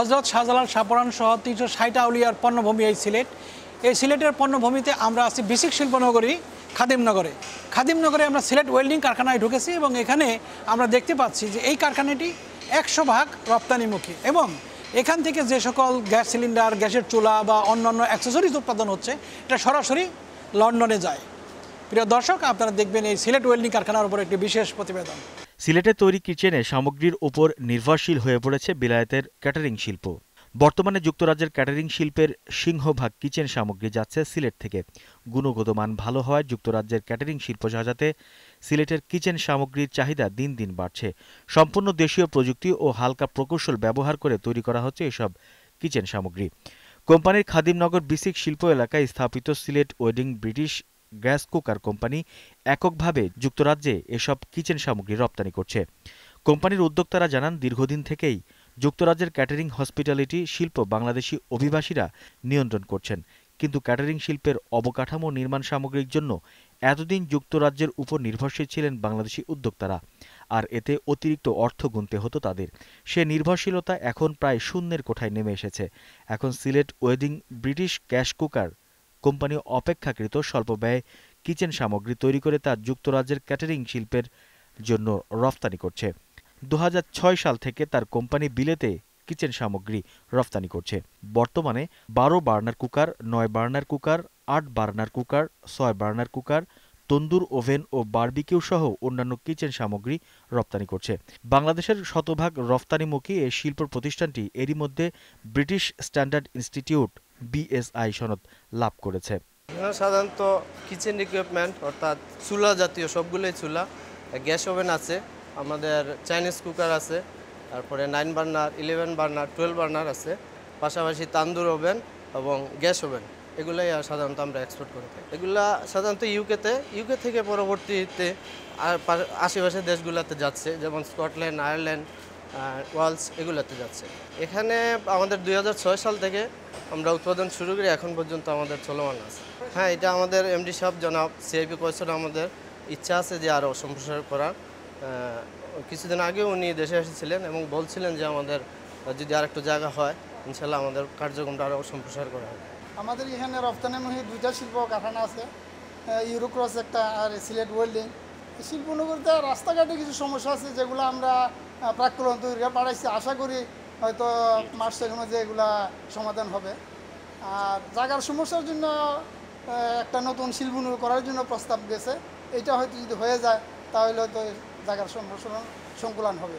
হজরত শাহজালাল শাহপরান সহ তিনশো ষাট আউলিয়ার পণ্যভূমি এই সিলেট। এই সিলেটের পণ্যভূমিতে আমরা আছি বিসিক শিল্পনগরী, খাদিমনগরে। খাদিমনগরে আমরা সিলেট ওয়েল্ডিং কারখানায় ঢুকেছি এবং এখানে আমরা দেখতে পাচ্ছি যে এই কারখানাটি একশো ভাগ রপ্তানিমুখী এবং এখান থেকে যে সকল গ্যাস সিলিন্ডার, গ্যাসের চুলা বা অন্যান্য অ্যাক্সেসরিজ উৎপাদন হচ্ছে, এটা সরাসরি লন্ডনে যায়। প্রিয় দর্শক, আপনারা দেখবেন এই সিলেট ওয়েল্ডিং কারখানার উপর একটি বিশেষ প্রতিবেদন। সিলেটে তৈরি কিচেনে সামগ্রীর ওপর নির্ভরশীল হয়ে পড়েছে বিলায়েতের ক্যাটারিং শিল্প। বর্তমানে যুক্তরাজ্যের ক্যাটারিং শিল্পের সিংহভাগ কিচেন সামগ্রী যাচ্ছে সিলেট থেকে। গুণগত মান ভালো হওয়ায় যুক্তরাজ্যের ক্যাটারিং শিল্প সাজাতে সিলেটের কিচেন সামগ্রীর চাহিদা দিন দিন বাড়ছে। সম্পূর্ণ দেশীয় প্রযুক্তি ও হালকা প্রকৌশল ব্যবহার করে তৈরি করা হচ্ছে এসব কিচেন সামগ্রী। কোম্পানির খাদিমনগর বিসিক শিল্প এলাকায় স্থাপিত Sylhet wedding British gas cooker company এককভাবে যুক্তরাজ্যে এসব কিচেন সামগ্রী রপ্তানি করছে। কোম্পানির উদ্যোক্তারা জানান, দীর্ঘদিন থেকেই যুক্তরাজ্যের ক্যাটারিং হসপিটালিটি শিল্প বাংলাদেশি অভিবাসীরা নিয়ন্ত্রণ করছেন। কিন্তু ক্যাটারিং শিল্পের অবকাঠামো নির্মাণ সামগ্রীর জন্য এতদিন যুক্তরাজ্যের উপর নির্ভরশীল ছিলেন বাংলাদেশি উদ্যোক্তারা, আর এতে অতিরিক্ত অর্থ গুনতে হতো তাদের। সে নির্ভরশীলতা এখন প্রায় শূন্যের কোঠায় নেমে এসেছে। এখন Sylhet wedding British gas cooker company অপেক্ষাকৃত স্বল্প ব্যয়ে কিচেন সামগ্রী তৈরি করে তা যুক্তরাজ্যের ক্যাটারিং শিল্পের জন্য রফতানি করছে। দু হাজার ছয় সাল থেকে তার কোম্পানি বিলেতে কিচেন সামগ্রী রফতানি করছে। বর্তমানে বারো বার্নার কুকার, নয় বার্নার কুকার, আট বার্নার কুকার, ছয় বার্নার কুকার, তন্দুর ওভেন ও বারবিকিউ সহ অন্যান্য কিচেন সামগ্রী রপ্তানি করছে। বাংলাদেশের শতভাগ রফতানিমুখী এই শিল্প প্রতিষ্ঠানটি এরই মধ্যে ব্রিটিশ স্ট্যান্ডার্ড ইনস্টিটিউট বিএসআই সনদ লাভ করেছে। সাধারণত কিচেন ইকুইপমেন্ট অর্থাৎ চুলা জাতীয় সবগুলোই চুলা, গ্যাস ওভেন আছে, আমাদের চাইনিজ কুকার আছে, তারপরে nine burner eleven burner twelve burner আছে, পাশাপাশি তান্দুর ওভেন এবং গ্যাস ওভেন, এগুলাই সাধারণত আমরা এক্সপোর্ট করে থাকি। এগুলা সাধারণত ইউকেতে ইউকে থেকে পরবর্তীতে আশেপাশের দেশগুলোতে যাচ্ছে, যেমন স্কটল্যান্ড আয়ারল্যান্ড ওয়ালস এগুলোতে যাচ্ছে। এখানে আমাদের দুই হাজার ছয় সাল থেকে আমরা উৎপাদন শুরু করি, এখন পর্যন্ত আমাদের চলমান আছে। হ্যাঁ এটা আমাদের এমডি সাহেব জনাব সিআইপি কোয়েশন আমাদের ইচ্ছা আছে যে আরও সম্প্রসার করার। কিছুদিন আগে উনি দেশে এসেছিলেন এবং বলছিলেন যে আমাদের যদি আর একটু জায়গা হয়, ইনশাল্লাহ আমাদের কার্যক্রমটা আরও সম্প্রসার করা হবে। আমাদের এখানে রপ্তানি রপ্তানিমুখী দুইটা শিল্প কারখানা আছে। ইউরোক্রস একটা আর সিলেট ওয়েল্ডিং শিল্পনগরীতে রাস্তাঘাটে কিছু সমস্যা আছে যেগুলো আমরা প্রাক্কলন তৈরি বাড়াইছি আশা করি হয়তো মাস ছয়ের মধ্যে এগুলা সমাধান হবে। আর জায়গার সমস্যার জন্য একটা নতুন শিল্পনগর করার জন্য প্রস্তাব গেছে। এটা হয়তো যদি হয়ে যায়, তাহলে হয়তো জায়গার সম্প্রসারণ সংকুলন হবে।